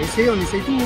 Ese, ¿dónde tú?